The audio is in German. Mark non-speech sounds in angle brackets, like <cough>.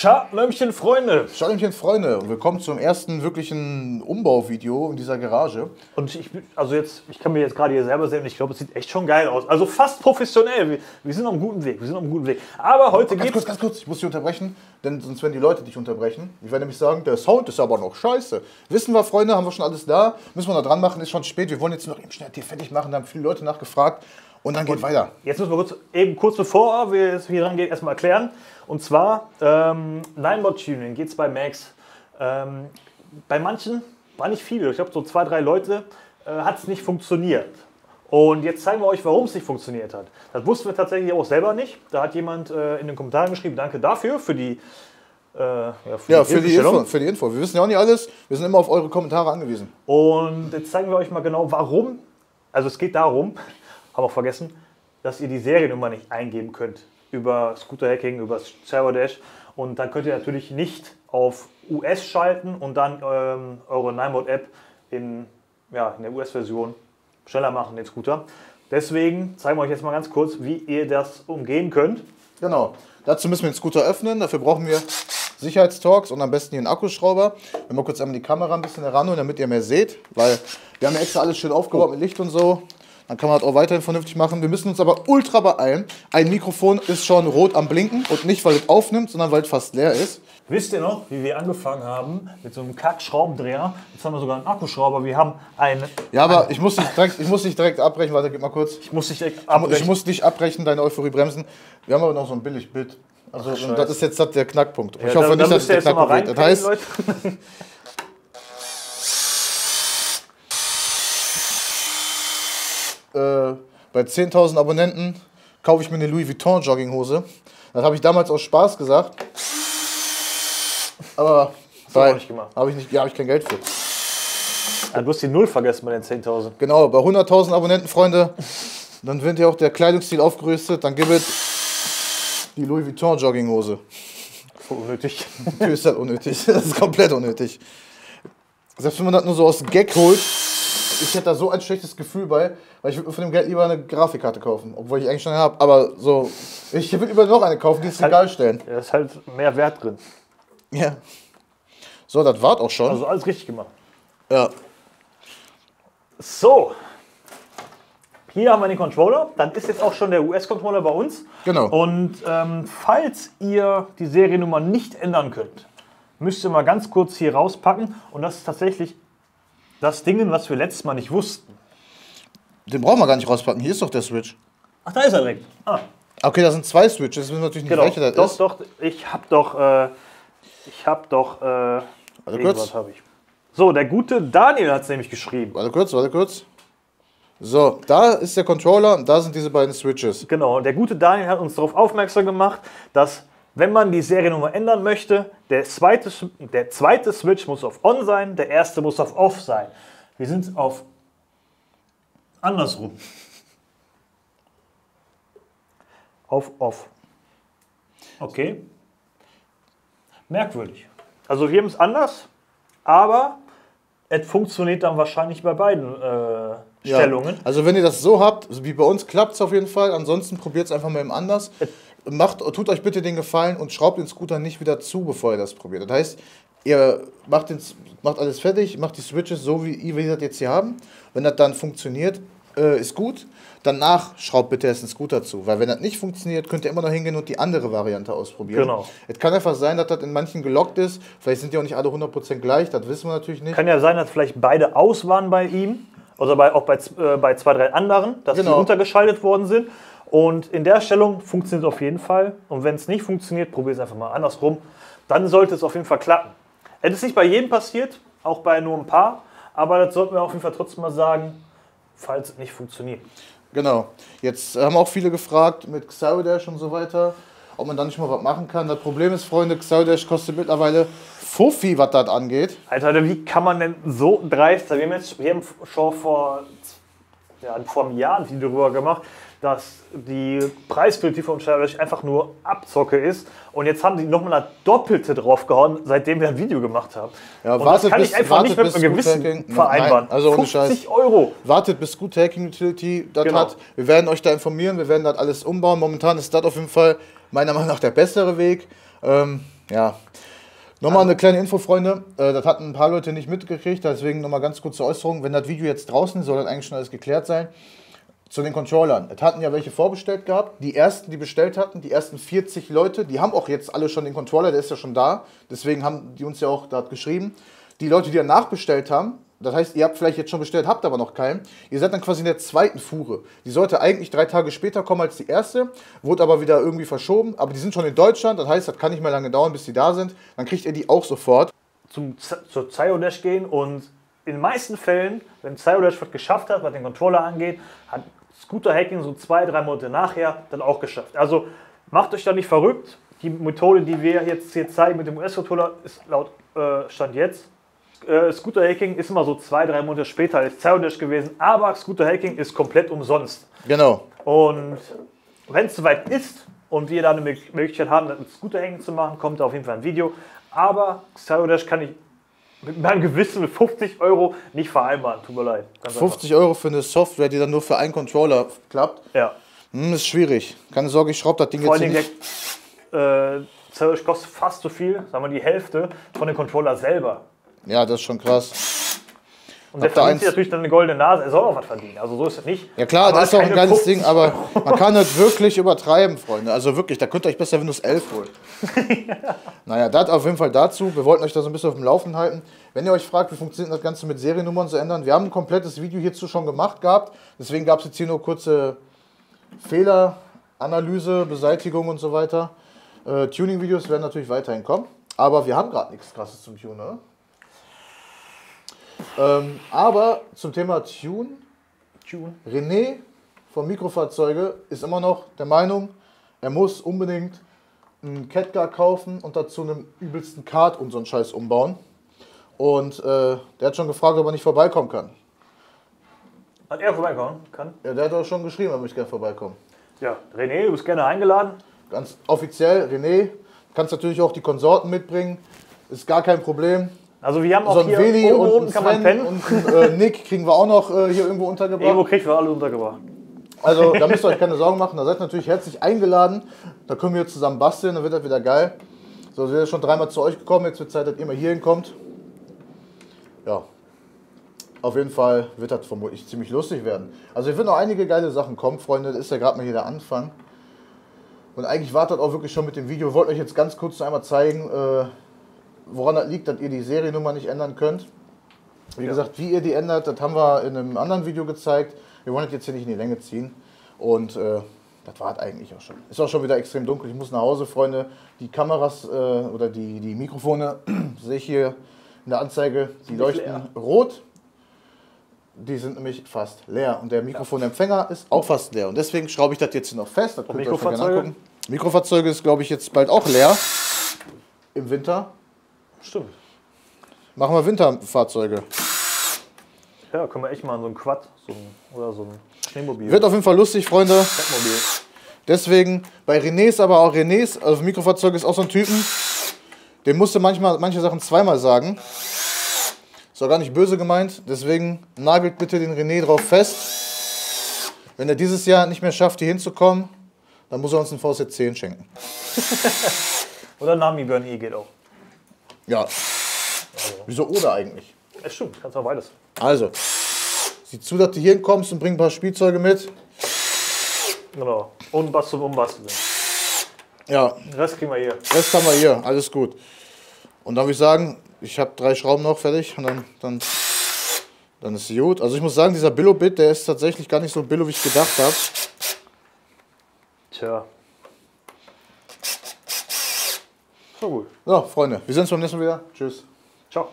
Schalömchen, Freunde. Schalömchen, Freunde. Willkommen zum ersten wirklichen Umbauvideo in dieser Garage. Und ich, also jetzt, ich kann mir jetzt gerade hier selber sehen, ich glaube, es sieht echt schon geil aus. Also fast professionell. Wir, wir sind auf einem guten Weg. Wir sind auf einem guten Weg. Aber heute Ganz geht's. kurz, ganz kurz, ich muss dich unterbrechen, denn sonst werden die Leute dich unterbrechen. Ich werde nämlich sagen, der Sound ist aber noch scheiße. Wissen wir, Freunde, haben wir schon alles da. Müssen wir noch dran machen, ist schon spät. Wir wollen jetzt noch eben schnell hier fertig machen. Da haben viele Leute nachgefragt. Und dann geht weiter. Jetzt müssen wir kurz, eben kurz bevor wir jetzt hier rangehen, erstmal erklären. Und zwar, ähm, Ninebot-Tuning geht es bei Max. Ähm, bei manchen, war nicht viele, ich glaube so zwei, drei Leute, äh, hat es nicht funktioniert. Und jetzt zeigen wir euch, warum es nicht funktioniert hat. Das wussten wir tatsächlich auch selber nicht. Da hat jemand äh, in den Kommentaren geschrieben, danke dafür, für die, äh, ja, für Ja, für die. Info, für die Info. Wir wissen ja auch nicht alles. Wir sind immer auf eure Kommentare angewiesen. Und jetzt zeigen wir euch mal genau, warum. Also es geht darum, haben auch vergessen, dass ihr die Seriennummer nicht eingeben könnt über Scooter Hacking, über Server Dash. Und dann könnt ihr natürlich nicht auf US schalten und dann ähm, eure Ninebot App in, ja, in der US-Version schneller machen, den Scooter. Deswegen zeigen wir euch jetzt mal ganz kurz, wie ihr das umgehen könnt. Genau. Dazu müssen wir den Scooter öffnen. Dafür brauchen wir Sicherheitstorx und am besten hier einen Akkuschrauber. Wenn wir kurz einmal die Kamera ein bisschen heranholen, damit ihr mehr seht, weil wir haben ja extra alles schön aufgebaut mit Licht und so. Dann kann man das auch weiterhin vernünftig machen. Wir müssen uns aber ultra beeilen. Ein Mikrofon ist schon rot am Blinken und nicht, weil es aufnimmt, sondern weil es fast leer ist. Wisst ihr noch, wie wir angefangen haben mit so einem Kack-Schraubendreher? Jetzt haben wir sogar einen Akkuschrauber. Wir haben einen. Ja, aber ich muss dich direkt, ich muss dich direkt abbrechen. Warte, gib mal kurz. Ich muss dich direkt Ich abbrechen. muss dich abbrechen, deine Euphorie bremsen. Wir haben aber noch so ein Billigbild. Also und das ist jetzt das der Knackpunkt. ich hoffe nicht, dass es der Knackpunkt wird. Das heißt, <laughs> äh, bei 10.000 Abonnenten kaufe ich mir eine Louis Vuitton Jogginghose. Das habe ich damals aus Spaß gesagt. Aber auch nicht gemacht. habe ich nicht, ja, habe ich kein Geld für. Ah, du hast die Null vergessen bei den 10.000. Genau, bei 100.000 Abonnenten, Freunde, dann wird ja auch der Kleidungsstil aufgerüstet. Dann gibt es die Louis Vuitton Jogginghose. Voll unnötig. Natürlich ist das unnötig. <laughs> Das ist komplett unnötig. Selbst wenn man das nur so aus Gag holt, ich hätte da so ein schlechtes Gefühl bei, weil ich würde von dem Geld lieber eine Grafikkarte kaufen, obwohl ich eigentlich schon eine habe. Aber so, ich würde lieber noch eine kaufen, die ins Regal stellen. Da ist halt mehr Wert drin. Ja. So, das war's auch schon. Also alles richtig gemacht. ja. So. Hier haben wir den Controller. Dann ist jetzt auch schon der US-Controller bei uns. Genau. Und ähm, falls ihr die Seriennummer nicht ändern könnt, müsst ihr mal ganz kurz hier rauspacken. Und das ist tatsächlich das Ding, was wir letztes Mal nicht wussten. Den brauchen wir gar nicht rauspacken. Hier ist doch der Switch. Ach, da ist er direkt. Ah, Okay, da sind zwei Switches. Wissen wir natürlich nicht, genau. welche das doch, ist. doch, ich hab doch, äh, ich hab doch, äh, Warte kurz. hab ich. So, der gute Daniel hat es nämlich geschrieben. Warte kurz, warte kurz. So, da ist der Controller und da sind diese beiden Switches. Genau, der gute Daniel hat uns darauf aufmerksam gemacht, dass wenn man die Seriennummer ändern möchte, der zweite, der zweite Switch muss auf On sein, der erste muss auf Off sein. Wir sind auf andersrum. Auf Off. Okay. Merkwürdig. Also wir haben es anders, aber es funktioniert dann wahrscheinlich bei beiden äh, Ja. Stellungen. Also wenn ihr das so habt, wie bei uns, klappt es auf jeden Fall. Ansonsten probiert es einfach mal eben anders. Macht, tut euch bitte den Gefallen und schraubt den Scooter nicht wieder zu, bevor ihr das probiert. Das heißt, ihr macht, den, macht alles fertig, macht die Switches so, wie ihr wie wir das jetzt hier haben. Wenn das dann funktioniert, äh, ist gut. Danach schraubt bitte erst den Scooter zu. Weil wenn das nicht funktioniert, könnt ihr immer noch hingehen und die andere Variante ausprobieren. Genau. Es kann einfach sein, dass das in manchen gelockt ist. Vielleicht sind die auch nicht alle 100% gleich, das wissen wir natürlich nicht. Kann ja sein, dass vielleicht beide aus waren bei ihm. Oder bei, auch bei, äh, bei zwei, drei anderen, dass Genau. die untergeschaltet worden sind. Und in der Stellung funktioniert es auf jeden Fall. Und wenn es nicht funktioniert, probier es einfach mal andersrum. Dann sollte es auf jeden Fall klappen. Es ist nicht bei jedem passiert, auch bei nur ein paar. Aber das sollten wir auf jeden Fall trotzdem mal sagen, falls es nicht funktioniert. Genau. Jetzt haben auch viele gefragt mit Xaudash und so weiter, ob man da nicht mal was machen kann. Das Problem ist, Freunde, Xaudash kostet mittlerweile Fuffi, was das angeht. Alter, wie kann man denn so dreist sein? Wir haben jetzt wir haben schon vor, ja, vor einem Jahr ein Video darüber gemacht, dass die Preispolitik von Challenge einfach nur Abzocke ist. Und jetzt haben die nochmal das Doppelte draufgehauen, seitdem wir ein Video gemacht haben. Ja, und wartet das kann bis- ich einfach nicht mit einem Gewissen vereinbaren. Nein, also ohne 50 Scheiß. Euro. Wartet bis Good Hacking Utility das Genau. hat. Wir werden euch da informieren, wir werden das alles umbauen. Momentan ist das auf jeden Fall meiner Meinung nach der bessere Weg. Ähm, Ja. Nochmal eine kleine Info, Freunde. Äh, das hatten ein paar Leute nicht mitgekriegt, deswegen nochmal ganz kurze Äußerung. Wenn das Video jetzt draußen ist, soll das eigentlich schon alles geklärt sein. Zu den Controllern. Es hatten ja welche vorbestellt gehabt. Die ersten, die bestellt hatten, die ersten 40 Leute, die haben auch jetzt alle schon den Controller, der ist ja schon da. Deswegen haben die uns ja auch da geschrieben. Die Leute, die dann nachbestellt haben, das heißt, ihr habt vielleicht jetzt schon bestellt, habt aber noch keinen. Ihr seid dann quasi in der zweiten Fuhre. Die sollte eigentlich drei Tage später kommen als die erste, wurde aber wieder irgendwie verschoben. Aber die sind schon in Deutschland, das heißt, das kann nicht mehr lange dauern, bis die da sind. Dann kriegt ihr die auch sofort. Zum, zur Ziodash gehen und in den meisten Fällen, wenn Ziodash was geschafft hat, was den Controller angeht, hat Scooter Hacking so zwei, drei Monate nachher dann auch geschafft. Also macht euch da nicht verrückt. Die Methode, die wir jetzt hier zeigen mit dem US-Controller, ist laut äh, Stand jetzt. Äh, Scooter Hacking ist immer so zwei, drei Monate später als Ziodash gewesen, aber Scooter Hacking ist komplett umsonst. Genau. Und wenn es soweit ist und wir da eine Mög- Möglichkeit haben, das mit Scooter-Hängen zu machen, kommt da auf jeden Fall ein Video. Aber Xyrodash kann ich mit meinem Gewissen mit 50 Euro nicht vereinbaren. Tut mir leid. Ganz 50 Euro für eine Software, die dann nur für einen Controller klappt. einfach. Ja. Hm, ist schwierig. Keine Sorge, ich schraube das Ding Vor jetzt nicht. der äh, Xyrodash kostet fast so viel, sagen wir die Hälfte von dem Controller selber. Ja, das ist schon krass. Und der verdient sich natürlich dann eine goldene Nase. Er soll auch was verdienen. Also so ist es nicht. Ja klar, Aber das ist auch ein geiles 50 Ding, aber man kann das wirklich übertreiben, Freunde. Also wirklich, da könnt ihr euch besser Windows 11 holen. <laughs> naja, das auf jeden Fall dazu. Wir wollten euch da so ein bisschen auf dem Laufen halten. Wenn ihr euch fragt, wie funktioniert das Ganze mit Seriennummern zu ändern, wir haben ein komplettes Video hierzu schon gemacht gehabt. Deswegen gab es jetzt hier nur kurze Fehleranalyse, Beseitigung und so weiter. Äh, Tuning-Videos werden natürlich weiterhin kommen. Aber wir haben gerade nichts krasses zum Tunen, oder? Ähm, aber zum Thema Tune, Tune. René von Mikrofahrzeuge ist immer noch der Meinung, er muss unbedingt einen Catcar kaufen und dazu einen übelsten Kart und so einen Scheiß umbauen. Und äh, der hat schon gefragt, ob er nicht vorbeikommen kann. Hat er vorbeikommen kann? Ja, der hat auch schon geschrieben, er möchte gerne vorbeikommen. Ja. René, du bist gerne eingeladen. Ganz offiziell, René, kannst natürlich auch die Konsorten mitbringen, ist gar kein Problem. Also wir haben auch So hier Willi oben ein kann man pennen. und äh, Nick kriegen wir auch noch äh, hier irgendwo untergebracht. Irgendwo kriegt wir alle untergebracht. Also da müsst ihr euch keine Sorgen machen, da seid ihr natürlich herzlich eingeladen. Da können wir zusammen basteln, dann wird das wieder geil. So, wir sind schon dreimal zu euch gekommen, jetzt wird Zeit, dass ihr mal hier hinkommt. Ja, auf jeden Fall wird das vermutlich ziemlich lustig werden. Also es wird noch einige geile Sachen kommen, Freunde, das ist ja gerade mal hier der Anfang. Und eigentlich wartet auch wirklich schon mit dem Video. Wir wollten euch jetzt ganz kurz noch einmal zeigen, äh, woran das liegt, dass ihr die Seriennummer nicht ändern könnt. Wie gesagt, wie ihr die ändert, das haben wir in einem anderen Video gezeigt. Wir wollen das jetzt hier nicht in die Länge ziehen. Und äh, das war es eigentlich auch schon. Ist auch schon wieder extrem dunkel. Ich muss nach Hause, Freunde. Die Kameras äh, oder die, die Mikrofone <clears throat> sehe ich hier in der Anzeige. Die leuchten leer. rot. Die sind nämlich fast leer. Und der Mikrofonempfänger ist auch fast leer. Und deswegen schraube ich das jetzt hier noch fest. Das könnt ihr euch gerne angucken. Mikrofahrzeuge ist, glaube ich, jetzt bald auch leer. Im Winter. Stimmt. Machen wir Winterfahrzeuge. Ja, können wir echt mal so ein Quad so ein, oder so ein Schneemobil. Wird auf jeden Fall lustig, Freunde. Bettmobil. Deswegen, bei Renés, aber auch Renés, also Mikrofahrzeug ist auch so ein Typen, dem musste manchmal manche Sachen zweimal sagen. Ist auch gar nicht böse gemeint. Deswegen nagelt bitte den René drauf fest. Wenn er dieses Jahr nicht mehr schafft, hier hinzukommen, dann muss er uns einen VZ 10 schenken. <laughs> Oder Nami Burn E geht auch. Ja. Wieso oder eigentlich? Es stimmt, kannst auch beides. Also, sieh zu, dass du hier hinkommst und bring ein paar Spielzeuge mit. Genau. Und was zum Umbasteln. Ja, Den Rest kriegen wir hier. Rest haben wir hier, alles gut. Und dann würde ich sagen, ich habe drei Schrauben noch fertig und dann, dann, dann ist gut. Also ich muss sagen, dieser Billo-Bit, der ist tatsächlich gar nicht so billo, wie ich gedacht habe. Tja. So gut. So, Freunde, wir sehen uns beim nächsten Mal wieder. Tschüss. Ciao.